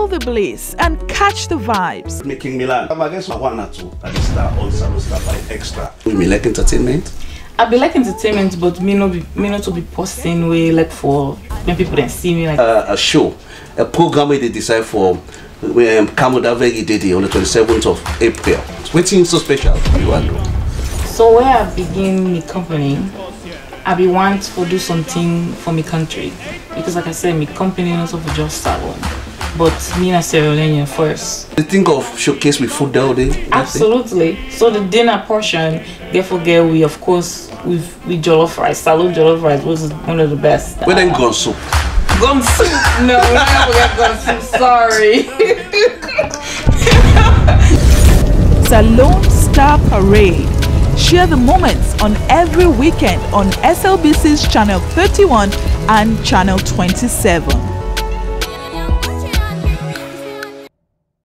Feel the bliss and catch the vibes. Making Millan. I guess one or two at the star on Salone Star by extra. We may like entertainment. I be like entertainment, but me not be me not to be posting way like for when people then see me like Uh, a show, a program where they decide for um, Camo Davegi Didi on the 27th of April. It's waiting so special for you and So where I begin my company, I be want to do something for my country because like I said, my company not for just Salone, but me na Sierra Leone first. You think of showcase with food that day? Absolutely. So the dinner portion, get forget we of course with with jollof rice, Salone jollof rice was one of the best. Where then gone soup? Gum soup. No, we never get gum soup. Sorry. Salone Star Parade. Share the moments on every weekend on SLBC's Channel 31 and Channel 27.